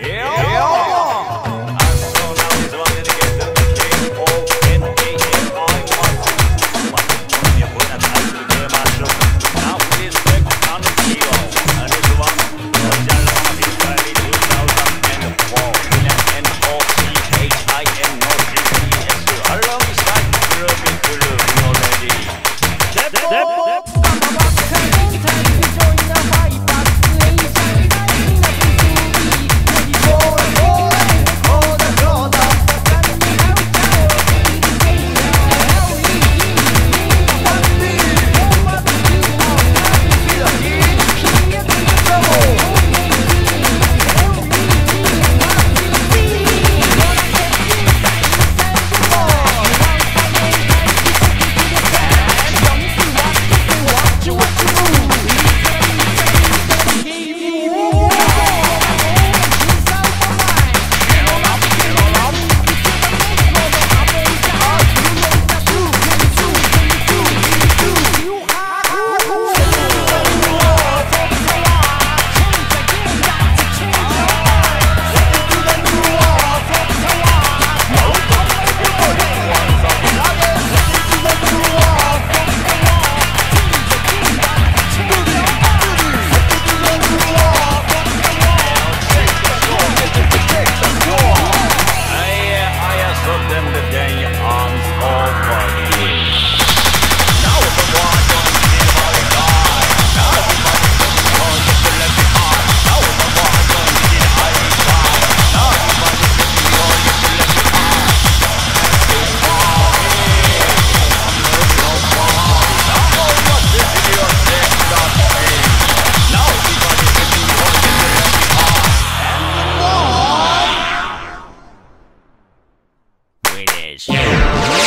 Yeah. eyes.